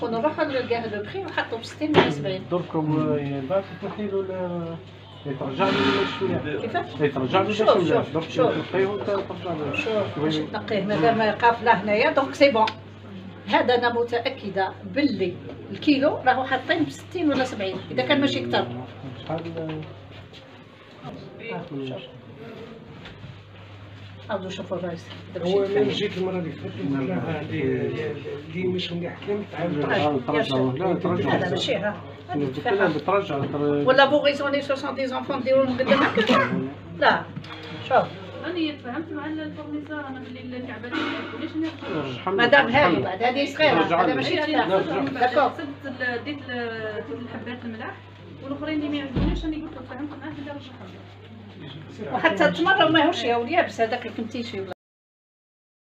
كنا نروحوا للكاه دو بخي وحطوا ب 60 ولا 70 دركم بعد يترجع له شوية كيفاش؟ شوف، شوية شوف، درك. تنقيه وانت ترجع له شوف باش تنقيه مادام قافله هنايا دونك سي بون هذا أنا متاكده باللي الكيلو راهو حاطين ب 60 ولا 70 اذا كان ماشي كثر شحال عاودوا شوفوا الرايس داك هو من جيت المره اللي فاتت اللي مش طيب. عاود ترجع لا ترجع هذا ماشي ها هذه قلت تفاحة. لها بترجع تر- ولا بو غيزوني 70 زونفون نديرو لهم قدام هكا لا شوف راني تفاهمت مع الفورنيسور أنا باللي الكعبه ليش نرجع هذه رجعنا. بعد هذه صغيره. هذا ماشي ال- ديت ال- ديت الحبات الملاح والاخرين اللي ما يعجبونيش راني قلت له تفاهمت معاه اللي رجعهم وحتى تمرة ما هوش يا وليابس هذاك الكمتيشي ولا